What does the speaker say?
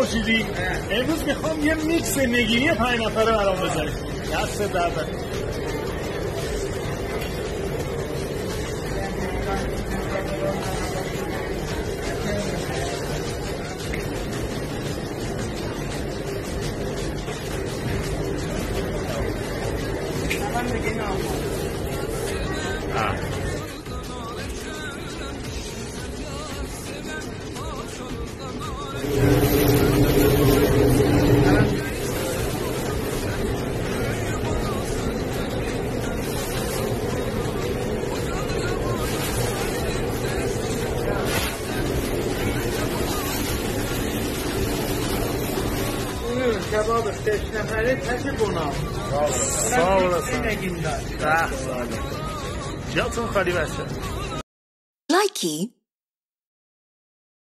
خورشیدی امروز می‌خوام یه میکس نگینی پنج نفره برام بزنیم دست درد Buyurun کباب شش نفره تش بنا؟ سال رسان ده سال جاتون خالی بسه لایکی